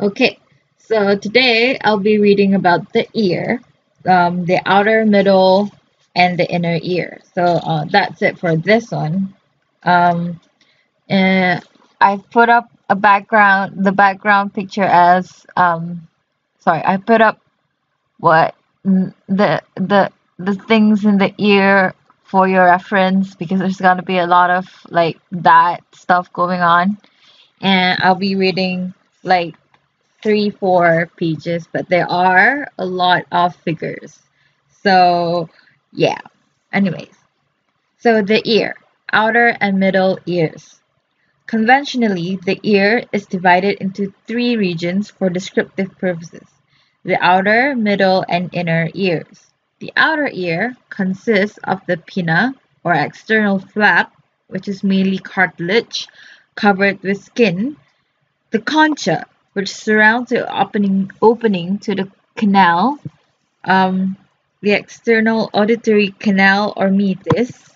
Okay, so today I'll be reading about the ear, um, the outer, middle, and the inner ear. So uh, that's it for this one. Um, and I put up a background, the background picture as, um, sorry, I put up what the the the things in the ear for your reference because there's gonna be a lot of like that stuff going on, and I'll be reading like three, four pages, but there are a lot of figures. So, yeah. Anyways, so the ear, outer and middle ears. Conventionally, the ear is divided into three regions for descriptive purposes the outer, middle, and inner ears. The outer ear consists of the pinna or external flap, which is mainly cartilage covered with skin, the concha, which surrounds the opening, opening to the canal, um, the external auditory canal or meatus,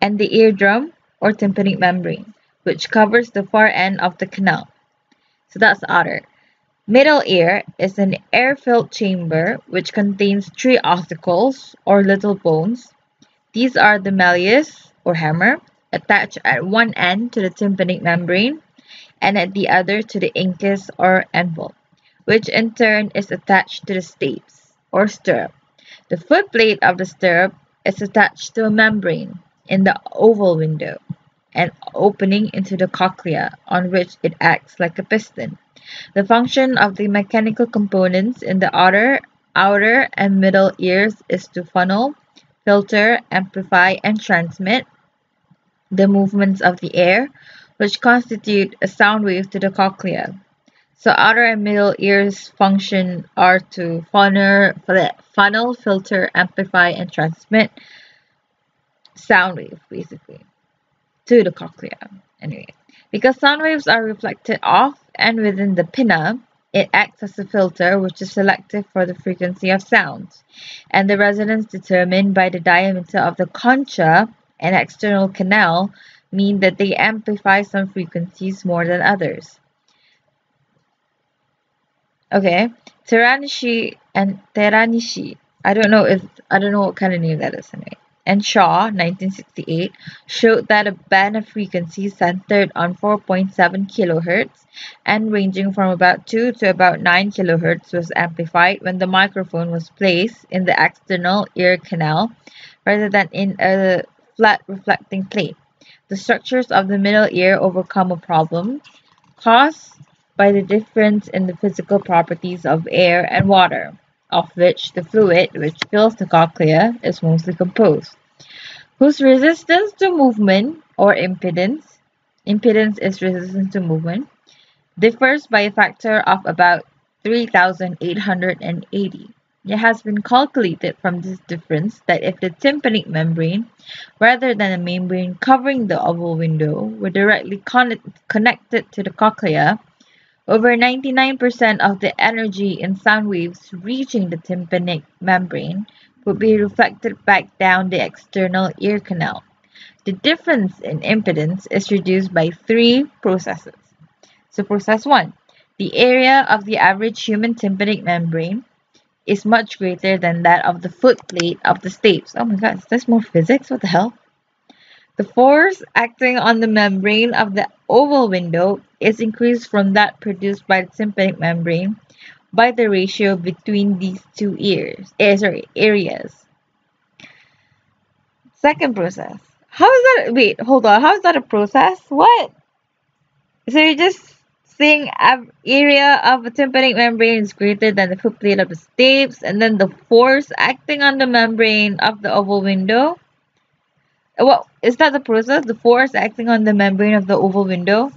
and the eardrum or tympanic membrane, which covers the far end of the canal. So that's outer. Middle ear is an air-filled chamber which contains three ossicles or little bones. These are the malleus or hammer attached at one end to the tympanic membrane and at the other to the incus or anvil, which in turn is attached to the stapes or stirrup. The footplate of the stirrup is attached to a membrane in the oval window and opening into the cochlea on which it acts like a piston. The function of the mechanical components in the outer, outer and middle ears is to funnel, filter, amplify, and transmit the movements of the air which constitute a sound wave to the cochlea. So outer and middle ears function are to funnel, funnel, filter, amplify, and transmit sound wave, basically, to the cochlea. Anyway, because sound waves are reflected off and within the pinna, it acts as a filter which is selective for the frequency of sounds, and the resonance determined by the diameter of the concha and external canal mean that they amplify some frequencies more than others. Okay, Teranishi and Teranishi. I don't know if I don't know what kind of name that is anyway. And Shaw, 1968, showed that a band of frequencies centered on 4.7 kHz and ranging from about 2 to about 9 kHz was amplified when the microphone was placed in the external ear canal rather than in a flat reflecting plate the structures of the middle ear overcome a problem caused by the difference in the physical properties of air and water, of which the fluid which fills the cochlea is mostly composed, whose resistance to movement or impedance, impedance is resistance to movement, differs by a factor of about 3880. It has been calculated from this difference that if the tympanic membrane, rather than a membrane covering the oval window, were directly con connected to the cochlea, over 99% of the energy in sound waves reaching the tympanic membrane would be reflected back down the external ear canal. The difference in impedance is reduced by three processes. So process 1. The area of the average human tympanic membrane is much greater than that of the footplate of the stapes. Oh my god, is this more physics? What the hell? The force acting on the membrane of the oval window is increased from that produced by the tympanic membrane by the ratio between these two ears, eh, sorry, areas. Second process. How is that? Wait, hold on. How is that a process? What? So you just Saying area of the tympanic membrane is greater than the footplate of the stapes, and then the force acting on the membrane of the oval window. Well, is that the process? The force acting on the membrane of the oval window?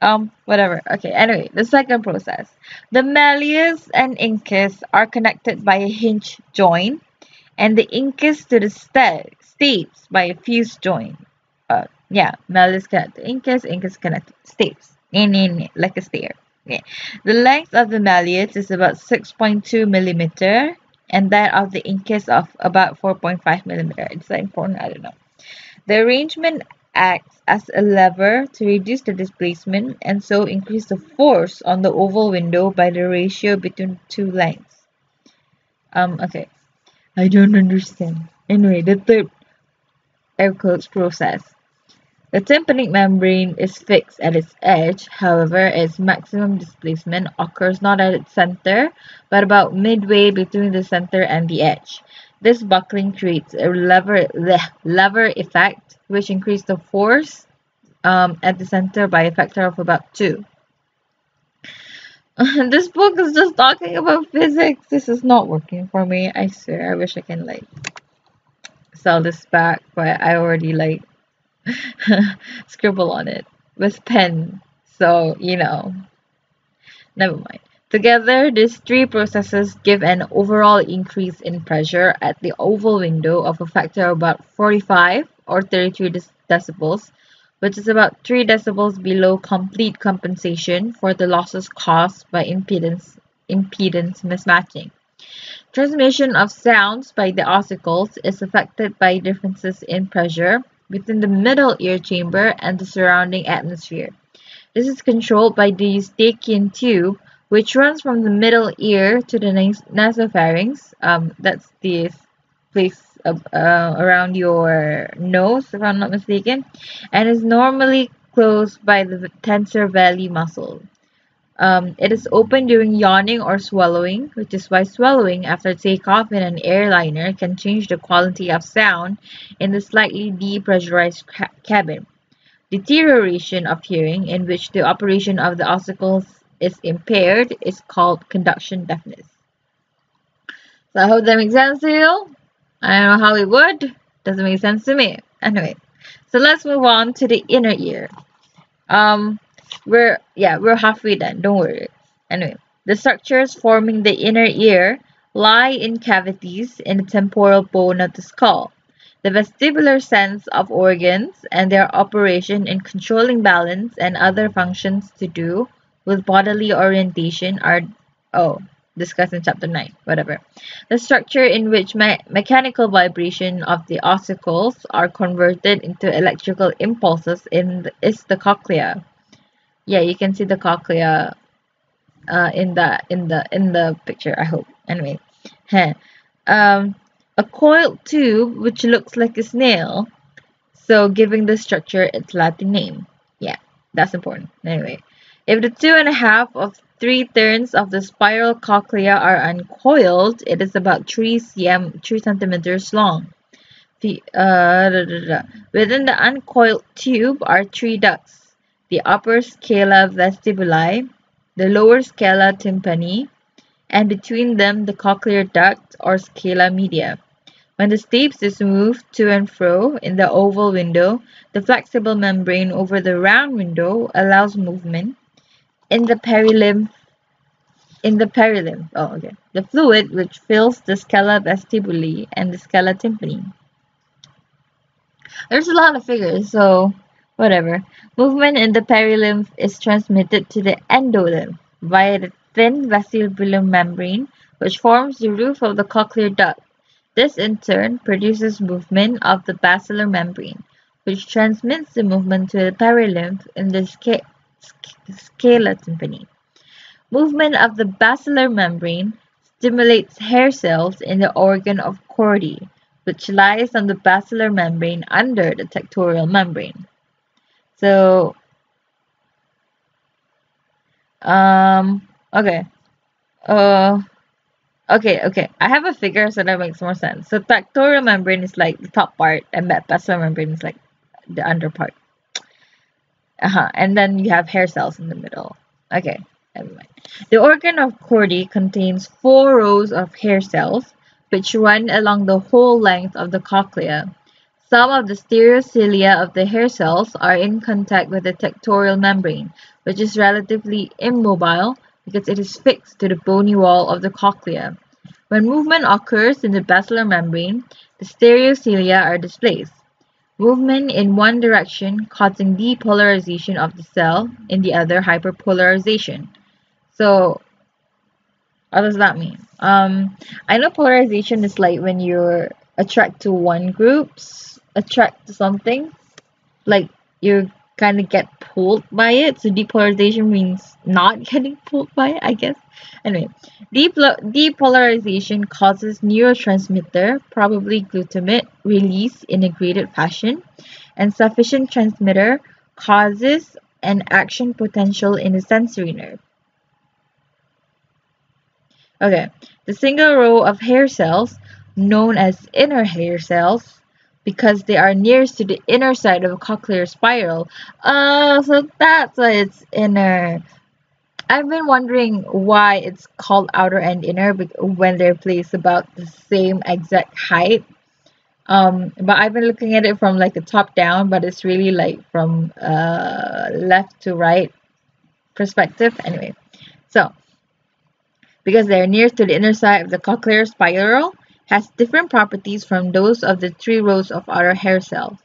Um, whatever. Okay, anyway, the second process. The malleus and incus are connected by a hinge joint, and the incus to the stapes by a fused joint. Uh, yeah, malleus connected incus, incus connected stapes like a stair. Okay. The length of the malleus is about 6.2 millimeter and that of the incus of about 4.5 millimeter. It's that important? I don't know. The arrangement acts as a lever to reduce the displacement and so increase the force on the oval window by the ratio between two lengths. Um, okay. I don't understand. Anyway, the third air quotes process. The tympanic membrane is fixed at its edge, however, its maximum displacement occurs not at its center, but about midway between the center and the edge. This buckling creates a lever, lever effect, which increases the force um, at the center by a factor of about 2. this book is just talking about physics. This is not working for me. I swear. I wish I can like sell this back, but I already like scribble on it with pen. So, you know, never mind. Together, these three processes give an overall increase in pressure at the oval window of a factor of about 45 or 33 decibels, which is about 3 decibels below complete compensation for the losses caused by impedance, impedance mismatching. Transmission of sounds by the ossicles is affected by differences in pressure within the middle ear chamber and the surrounding atmosphere. This is controlled by the Eustachian tube, which runs from the middle ear to the nasopharynx. Um, that's the place uh, uh, around your nose, if I'm not mistaken, and is normally closed by the tensor veli muscle. Um, it is open during yawning or swallowing, which is why swallowing after takeoff in an airliner can change the quality of sound in the slightly depressurized ca cabin. Deterioration of hearing, in which the operation of the ossicles is impaired, is called conduction deafness. So I hope that makes sense to you. I don't know how it would. Doesn't make sense to me. Anyway, so let's move on to the inner ear. Um, we're yeah we're halfway done. Don't worry. Anyway the structures forming the inner ear lie in cavities in the temporal bone of the skull. The vestibular sense of organs and their operation in controlling balance and other functions to do with bodily orientation are oh discussed in chapter 9 whatever. The structure in which me mechanical vibration of the ossicles are converted into electrical impulses in the, is the cochlea yeah you can see the cochlea uh, in the in the in the picture I hope. Anyway um, a coiled tube which looks like a snail so giving the structure its Latin name. Yeah that's important. Anyway if the two and a half of three thirds of the spiral cochlea are uncoiled it is about 3 cm 3 centimeters long. The uh, da, da, da. within the uncoiled tube are three ducts the upper scala vestibuli, the lower scala tympani, and between them the cochlear duct or scala media. When the stapes is moved to and fro in the oval window, the flexible membrane over the round window allows movement. In the perilymph, in the perilymph, oh okay, the fluid which fills the scala vestibuli and the scala tympani. There's a lot of figures, so whatever. Movement in the perilymph is transmitted to the endolymph via the thin vestibular membrane which forms the roof of the cochlear duct. This in turn produces movement of the basilar membrane, which transmits the movement to the perilymph in the sca scala tympani. Movement of the basilar membrane stimulates hair cells in the organ of Corti, which lies on the basilar membrane under the tectorial membrane. So, um, okay. Uh, okay, okay. I have a figure so that makes more sense. So tectorial membrane is like the top part and basilar membrane is like the under part. Uh-huh. And then you have hair cells in the middle. Okay, never mind. The organ of Corti contains four rows of hair cells which run along the whole length of the cochlea. Some of the stereocilia of the hair cells are in contact with the tectorial membrane, which is relatively immobile because it is fixed to the bony wall of the cochlea. When movement occurs in the basilar membrane, the stereocilia are displaced. Movement in one direction causing depolarization of the cell, in the other hyperpolarization. So, what does that mean? Um, I know polarization is like when you're attracted to one groups attract to something like you kind of get pulled by it. So depolarization means not getting pulled by it, I guess. Anyway, depolarization causes neurotransmitter, probably glutamate, release in a graded fashion, and sufficient transmitter causes an action potential in the sensory nerve. Okay, the single row of hair cells, known as inner hair cells, because they are nearest to the inner side of a cochlear spiral. Uh, so that's why it's inner. I've been wondering why it's called outer and inner when they're placed about the same exact height. Um, but I've been looking at it from like the top down, but it's really like from uh, left to right perspective. Anyway, so because they're nearest to the inner side of the cochlear spiral, has different properties from those of the three rows of outer hair cells.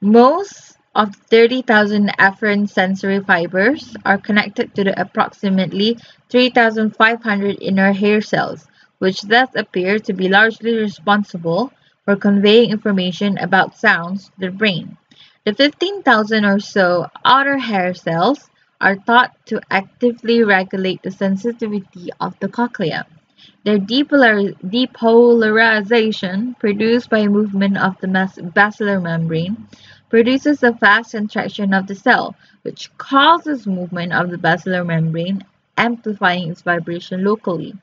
Most of the 30,000 afferent sensory fibers are connected to the approximately 3,500 inner hair cells, which thus appear to be largely responsible for conveying information about sounds to the brain. The 15,000 or so outer hair cells are thought to actively regulate the sensitivity of the cochlea. Depolar depolarization, produced by movement of the basilar membrane, produces a fast contraction of the cell, which causes movement of the basilar membrane, amplifying its vibration locally,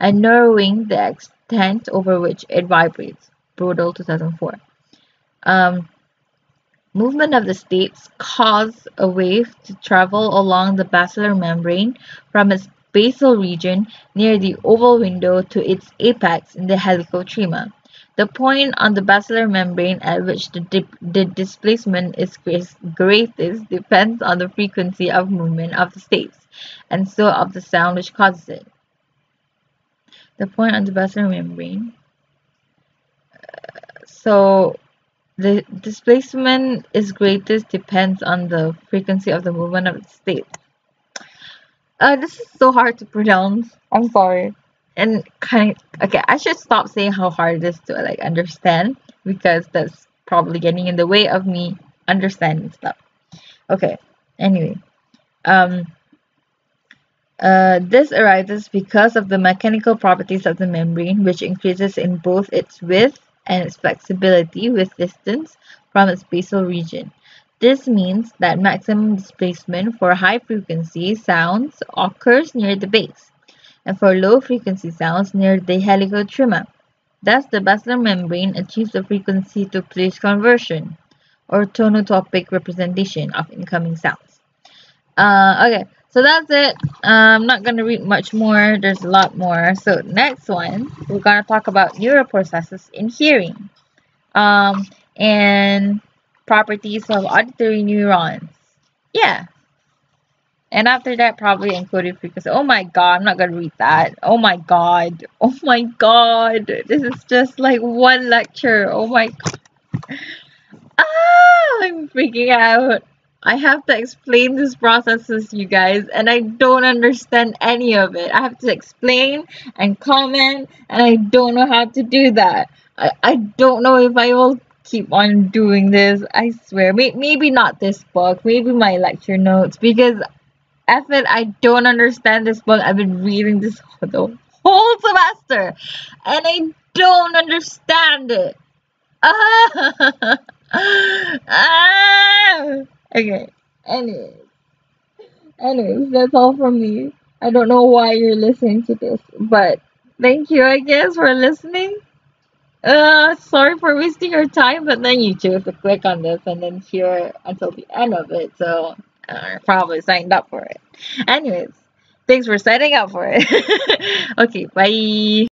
and narrowing the extent over which it vibrates. Brodel 2004. Um, movement of the states cause a wave to travel along the basilar membrane from its basal region near the oval window to its apex in the helicotrema. The point on the basilar membrane at which the, di the displacement is greatest depends on the frequency of movement of the states, and so of the sound which causes it. The point on the basilar membrane uh, so the displacement is greatest depends on the frequency of the movement of the state. Uh, this is so hard to pronounce. I'm sorry. And kind of, okay, I should stop saying how hard it is to like understand because that's probably getting in the way of me understanding stuff. Okay, anyway. Um, uh, this arises because of the mechanical properties of the membrane, which increases in both its width and its flexibility with distance from its basal region. This means that maximum displacement for high-frequency sounds occurs near the base, and for low-frequency sounds near the helicotrema. Thus, the basilar membrane achieves the frequency-to-place conversion, or tonotopic representation of incoming sounds. Uh, okay, so that's it. Uh, I'm not going to read much more. There's a lot more. So next one, we're going to talk about neural processes in hearing. Um, and properties of auditory neurons. Yeah. And after that, probably encoded frequency. Oh my god, I'm not to read that. Oh my god. Oh my god. This is just like one lecture. Oh my god. Ah, I'm freaking out. I have to explain these processes, you guys, and I don't understand any of it. I have to explain and comment, and I don't know how to do that. I, I don't know if I will keep on doing this. I swear. May, maybe not this book, maybe my lecture notes, because F it, I don't understand this book. I've been reading this the whole semester, and I don't understand it. Ah! Okay. Anyways. Anyways, that's all from me. I don't know why you're listening to this, but thank you, I guess, for listening. Uh, sorry for wasting your time, but then you chose to click on this and then hear until the end of it, so uh, probably signed up for it. Anyways, thanks for signing up for it. okay, bye.